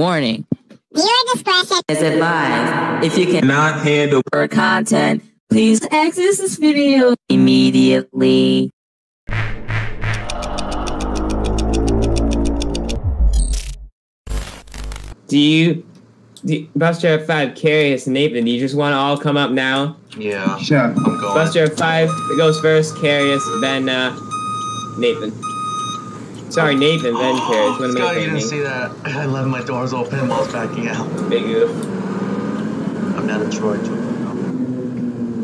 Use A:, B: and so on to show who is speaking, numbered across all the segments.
A: Warning.
B: Viewer discretion
A: is advised. If you cannot
C: handle
A: for content, please exit this video immediately.
D: Do you, do, BusDriver5, Carius, and Nathan, do you just want to all come up now?
E: Yeah,
C: Sure.
E: I'm going.
D: Buster F5 goes first, Carius, then uh, Nathan. Sorry, Nathan, then oh, Carius. What am I
E: Scott, you didn't see that. I left my doors open while I was backing out.
D: Big oof.
E: I'm not a Troy. Troy.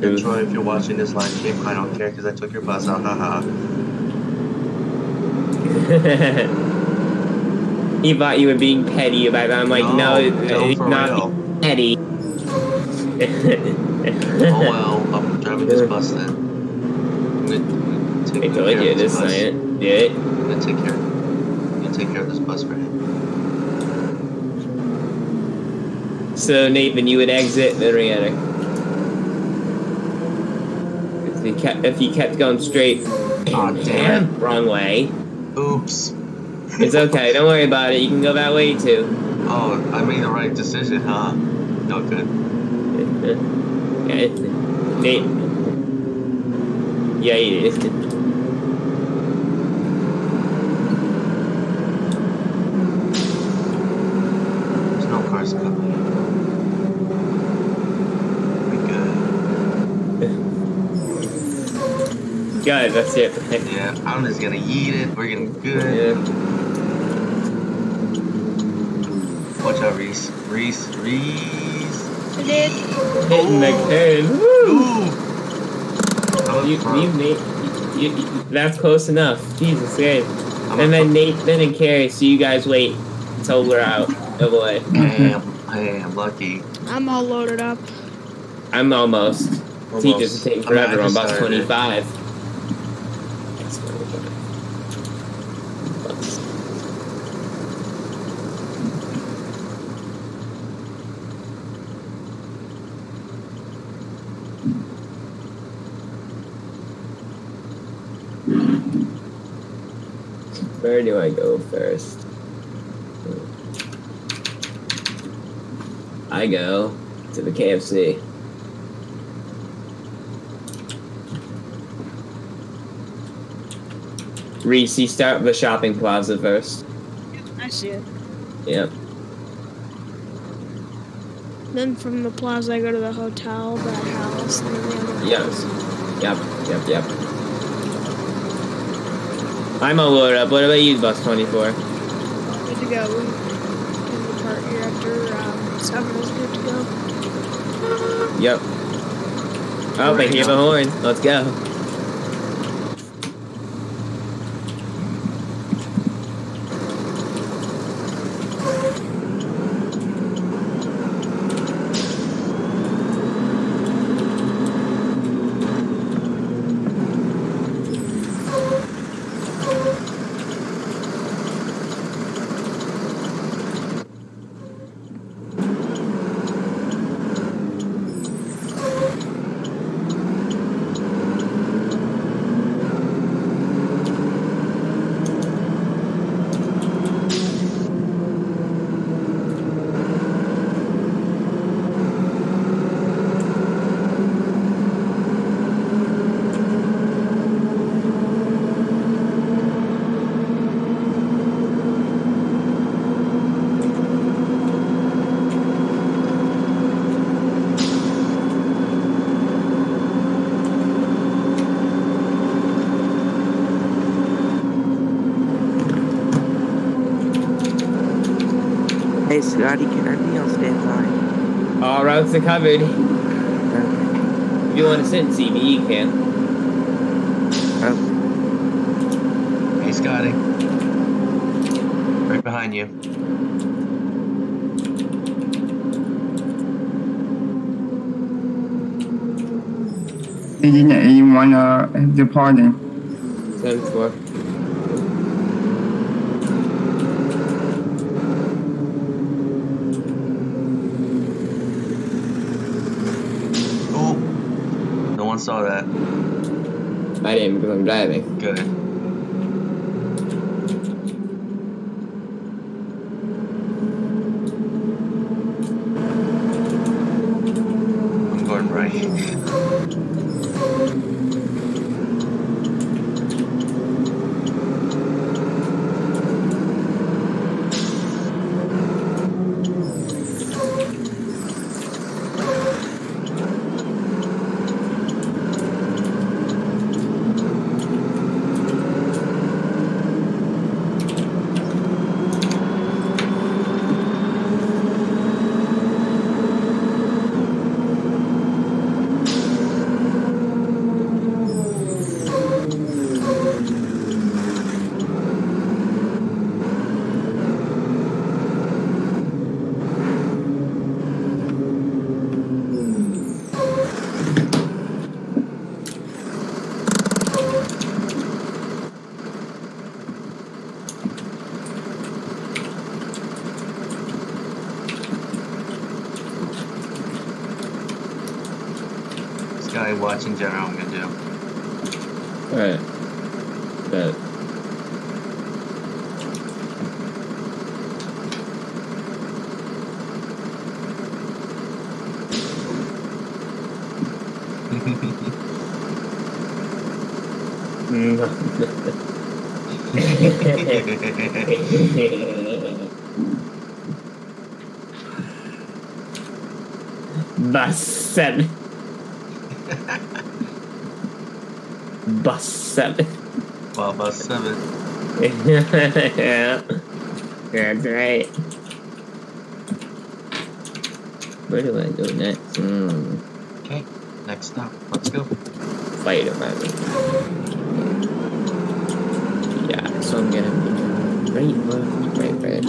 D: Oof.
E: Troy, if you're watching this live stream, I don't care because I took your bus out. Haha.
D: he thought you were being petty about that. I'm like, no,
E: No, no,
D: it's not
E: real.
D: petty.
E: oh well, I'm driving this bus then. I'm gonna, take
D: I told you
E: of
D: this
E: bus.
D: night.
E: I'm gonna take care. I'm gonna take care of this bus for him.
D: So Nathan, you would exit the re-enter. If you kept, if you kept going straight,
E: Aw, damn
D: wrong way.
E: Oops.
D: It's okay. Don't worry about it. You can go that way too.
E: Oh, I made the right decision, huh? No good.
D: Okay. Nate. Yeah, you did.
E: There's no cars coming. We good.
D: Good. That's it.
E: Yeah, I'm just gonna eat it. We're getting good.
D: Yeah.
E: Watch out, Reese. Reese. Reese.
D: Hitting the oh. can. Woo!
E: Ooh.
D: You, you, Nate. You, you, that's close enough. Jesus Christ.
E: I'm
D: And
E: a
D: then Nathan and Carrie, so you guys wait until we're out of the way.
E: pro. Hey, I'm, I'm lucky.
F: I'm all loaded up.
D: I'm almost.
E: Almost.
D: Teachers are taking
E: I mean, I
D: forever. I'm
E: just
D: about
E: started.
D: 25. Where do I go first? I go to the KFC. Reese, you start with the shopping plaza first.
F: I see it.
D: Yep.
F: Then from the plaza, I go to the hotel, the house, and then the other house.
D: Yep. Yep. Yep. I'm all loaded up. What about you, Bus 24?
F: Good to go. We can depart here after um, seven is good to go.
D: Yep. Oh, I hear the horn. Let's go.
G: Hey Scotty, can I be on standby?
D: All routes are covered.
G: Okay.
D: If you want to sit and see me, you can.
G: Oh,
E: Hey, Scotty. Right behind you.
C: Agent 81 uh, departing.
D: 10 4.
E: Saw that.
D: I didn't because I'm driving.
E: Good. sorry. This guy watching general, I'm gonna do.
D: Alright. But Bus seven. Bus seven.
E: well, about seven.
D: yeah. That's right. Where do I go next? Hmm.
E: Okay, next stop. Let's go.
D: Fight it. Yeah, so I'm gonna be right left, right red.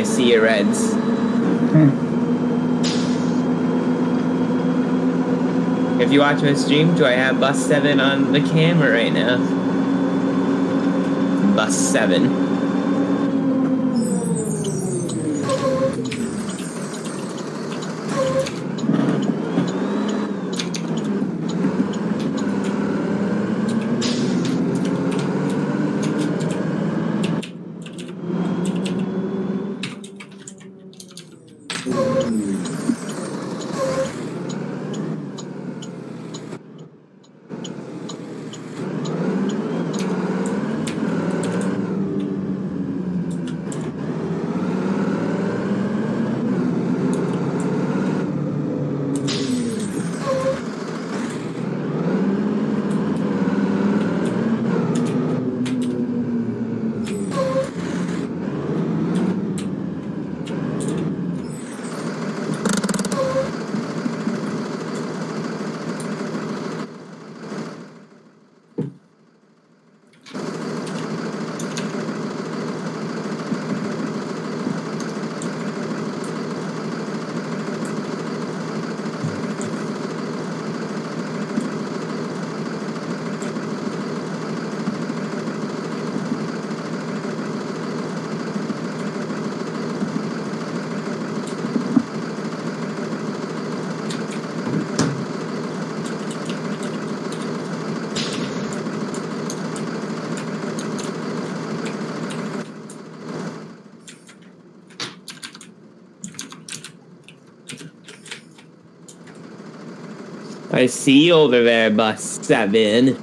D: I see reds. Hmm. If you watch my stream, do I have bus seven on the camera right now? Bus seven. I see you over there, bus seven.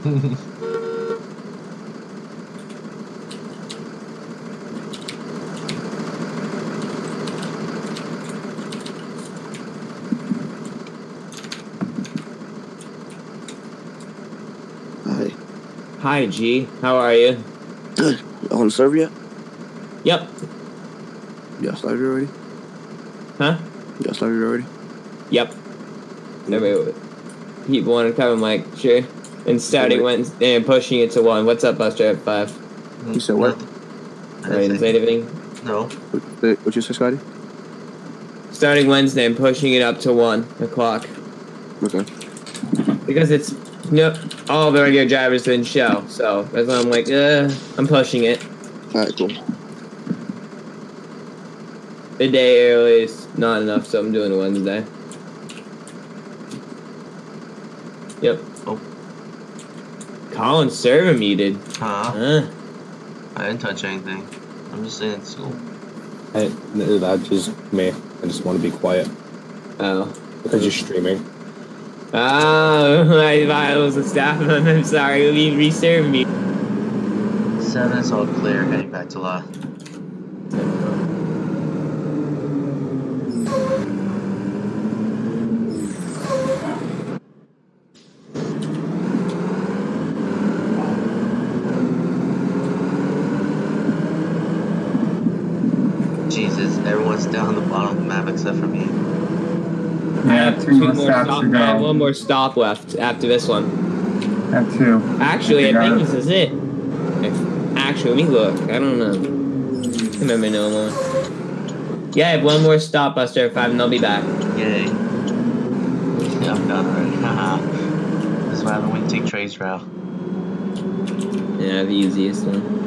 B: Hi.
D: Hi, G. How are you?
B: Good. On server yet?
D: Yep.
B: Y'all started already?
D: Huh?
B: Y'all started already?
D: Yep. Every people want to come. I'm like, sure. And starting Wednesday and pushing it to one. What's up, Buster? At five.
B: You said what?
E: I
D: I didn't say anything.
E: No.
B: What, what you say, Scotty?
D: Starting Wednesday and pushing it up to one o'clock
B: Okay.
D: because it's no all the regular drivers didn't show. So that's why I'm like, uh, I'm pushing it.
B: Alright, cool.
D: The day early is not enough, so I'm doing Wednesday. Yep.
E: Oh.
D: Colin server muted.
E: Huh?
D: Huh?
E: I didn't touch anything. I'm just saying it's cool.
H: I, that's just me. I just want to be quiet
D: Oh.
H: because you're streaming.
D: Oh, I thought it was a staff member. I'm sorry. Let me reserve me.
E: Seven is all clear, heading back to La. Jesus, everyone's down the bottom of the map except for me.
D: I
C: Yeah,
D: have
C: two more stops
D: stop,
C: to
D: I have
C: go.
D: one more stop left after this one.
C: Have two.
D: Actually, I
C: Yeah.
D: think this is it. Actually, let me look. I don't know. I remember no more. Yeah, I have one more stop, Buster, at five, and I'll be back.
E: Yay. Yeah, I'm done already. Haha. That's why I haven't went to take Trey's route.
D: Yeah, the easiest one.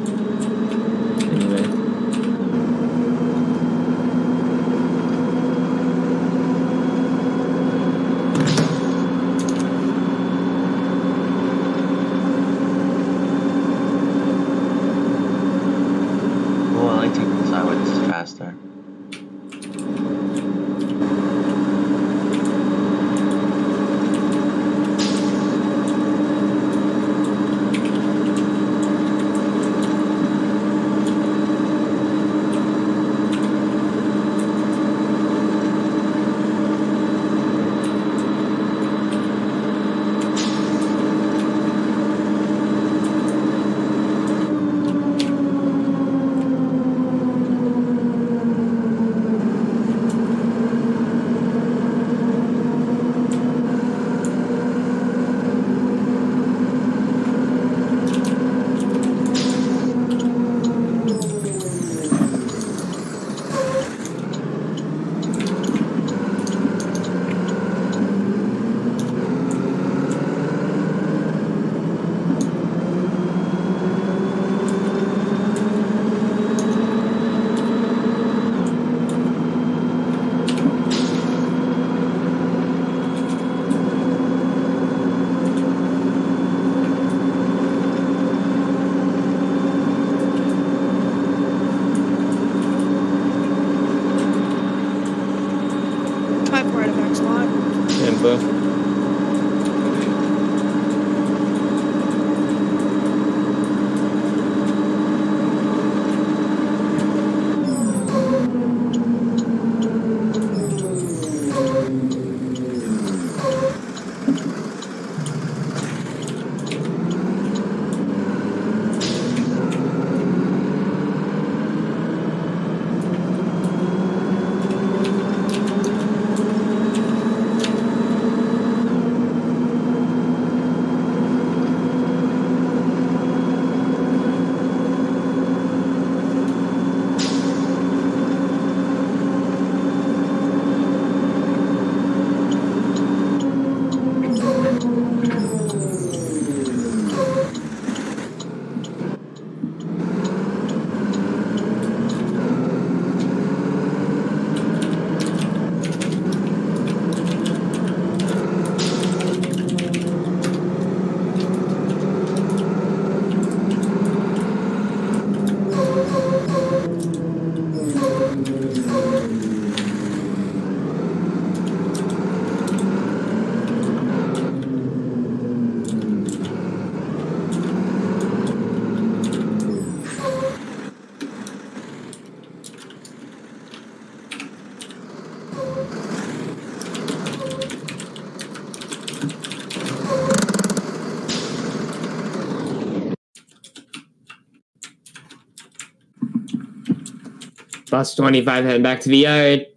D: Bus 25 heading back to the yard.